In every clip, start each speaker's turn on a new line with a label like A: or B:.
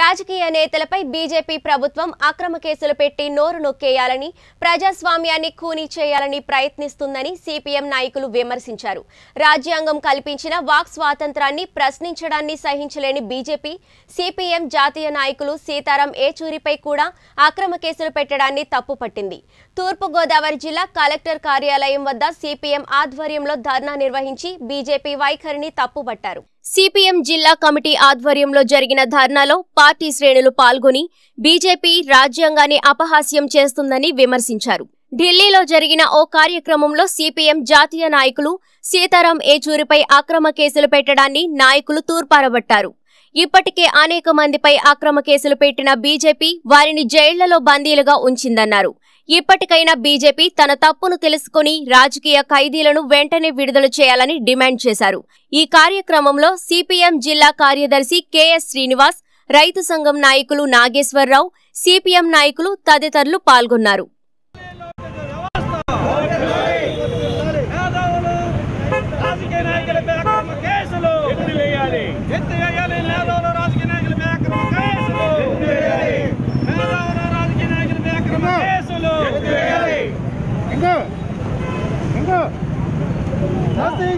A: రాజకీయ నేతలపై బీజేపీ ప్రభుత్వం అక్రమ కేసులు పెట్టి నోరు నొక్కేయాలని ప్రజాస్వామ్యాన్ని ఖూనీ చేయాలని ప్రయత్నిస్తుందని సిపిఎం నాయకులు విమర్శించారు. రాజ్యాంగం కల్పించిన వాక్ స్వాతంత్రాన్ని ప్రశ్నించడాన్ని సహించలేని బీజేపీ సిపిఎం జాతీయ నాయకులు సీతారాం ఏచూరిపై కూడా అక్రమ కేసులు పెట్టడాన్ని తప్పుపట్టింది. తూర్పుగోదావరి జిల్లా కలెక్టర్ కార్యాలయం వద్ద సిపిఎం ఆధ్వర్యంలో ధర్నా నిర్వహించి బీజేపీ వైఖరిని తప్పుపట్టారు. సిపిఎం జిల్లా కమిటీ ఆధ్వర్యంలో జరిగిన ధర్నాలో పార్టీ శ్రేణులు పాల్గొని బీజేపీ రాజ్యాంగాన్ని అపహాస్యం చేస్తుందని విమర్శించారు. ఢిల్లీలో జరిగిన ఓ కార్యక్రమంలో సిపిఎం జాతీయ నాయకులు సీతారాం ఏచూరిపై అక్రమ కేసులు పెట్టడాన్ని నాయకులు తూర్పారబట్టారు. ఇప్పటికే అనేక మందిపై అక్రమ కేసులు పెట్టిన బీజేపీ వారిని జైళ్ళలో బందీలుగా ఉంచిందన్నారు. ఇప్పటికైనా బీజేపీ తన తప్పును తెలుసుకుని రాజకీయ ఖైదీలను వెంటనే విడుదల చేయాలని డిమాండ్ చేశారు. ఈ కార్యక్రమంలో సిపిఎం జిల్లా కార్యదర్శి కెఎస్ శ్రీనివాస్ రైతు సంఘం నాయకులు నాగేశ్వరరావు సిపిఎం నాయకులు తదితరులు పాల్గొన్నారు.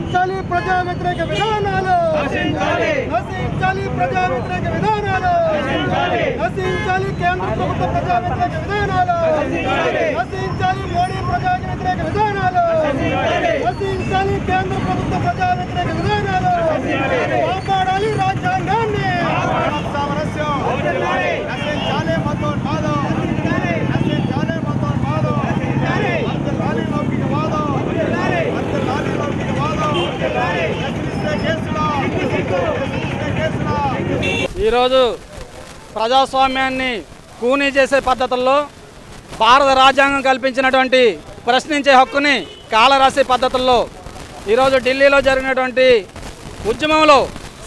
B: నశించాలి ప్రజా వ్యతిరేక విధానాలు
C: నశించాలి.
B: నశించాలి ప్రజా వ్యతిరేక విధానాలు
C: నశించాలి.
B: నశించాలి కేంద్ర ప్రభుత్వ ప్రజా వ్యతిరేక విధానాలు
C: నశించాలి.
B: నశించాలి మోడీ ప్రజా వ్యతిరేక విధానాలు
C: నశించాలి.
B: నశించాలి కేంద్ర ప్రభుత్వ
C: ఈరోజు ప్రజాస్వామ్యాన్ని కూనీ చేసే పద్ధతుల్లో భారత రాజ్యాంగం కల్పించినటువంటి ప్రశ్నించే హక్కుని కాలరాసే పద్ధతుల్లో ఈరోజు ఢిల్లీలో జరిగినటువంటి ఉద్యమంలో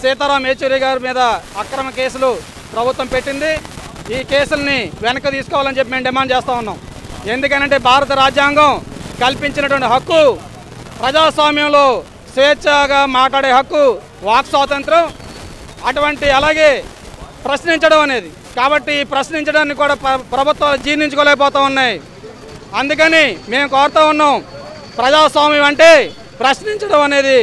C: సీతారాం యేచూరి గారి మీద అక్రమ కేసులు ప్రభుత్వం పెట్టింది. ఈ కేసుల్ని వెనక తీసుకోవాలని చెప్పి మేము డిమాండ్ చేస్తూ ఉన్నాం. ఎందుకనంటే భారత రాజ్యాంగం కల్పించినటువంటి హక్కు ప్రజాస్వామ్యంలో స్వేచ్ఛగా మాట్లాడే హక్కు వాక్ స్వాతంత్రం అటువంటి అలాగే ప్రశ్నించడం అనేది. కాబట్టి ప్రశ్నించడాన్ని కూడా ప్రభుత్వాలు జీర్ణించుకోలేకపోతూ ఉన్నాయి. అందుకని మేము కోరుతూ ఉన్నాం ప్రజాస్వామ్యం అంటే ప్రశ్నించడం అనేది.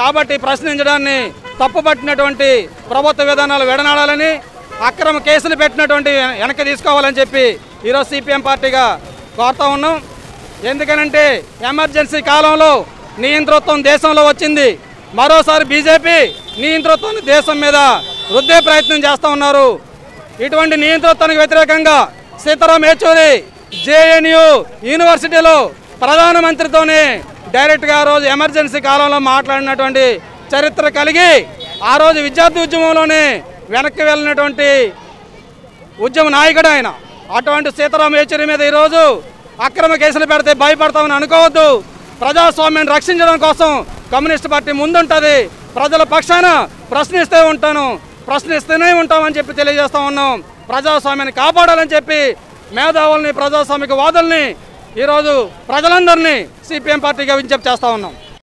C: కాబట్టి ప్రశ్నించడాన్ని తప్పుపట్టినటువంటి ప్రభుత్వ విధానాలు విడనాడాలని అక్రమ కేసులు పెట్టినటువంటి వెనక్కి తీసుకోవాలని చెప్పి ఈరోజు సిపిఎం పార్టీగా కోరుతూ ఉన్నాం. ఎందుకనంటే ఎమర్జెన్సీ కాలంలో నియంతృత్వం దేశంలో వచ్చింది. మరోసారి బీజేపీ నియంతృత్వాన్ని దేశం మీద రుద్దే ప్రయత్నం చేస్తూ ఉన్నారు. ఇటువంటి నియంతృత్వానికి వ్యతిరేకంగా సీతారాం యేచూరి జేఎన్యు యూనివర్సిటీలో ప్రధానమంత్రితోనే డైరెక్ట్గా ఆ రోజు ఎమర్జెన్సీ కాలంలో మాట్లాడినటువంటి చరిత్ర కలిగి ఆ రోజు విద్యార్థి ఉద్యమంలోనే వెనక్కి వెళ్ళినటువంటి ఉద్యమ నాయకుడు ఆయన. అటువంటి సీతారాం యేచూరి మీద ఈరోజు అక్రమ కేసులు పెడితే భయపడతామని అనుకోవద్దు. ప్రజాస్వామ్యాన్ని రక్షించడం కోసం కమ్యూనిస్ట్ పార్టీ ముందుంటుంది. ప్రజల పక్షాన ప్రశ్నిస్తూ ఉంటాను. ప్రశ్నిస్తూనే ఉంటామని చెప్పి తెలియజేస్తా ఉన్నాం. ప్రజాస్వామ్యాన్ని కాపాడాలని చెప్పి మేధావుల్ని ప్రజాస్వామిక వాదుల్ని ఈరోజు ప్రజలందరినీ సిపిఎం పార్టీగా విజ్ఞప్తి చేస్తా ఉన్నాం.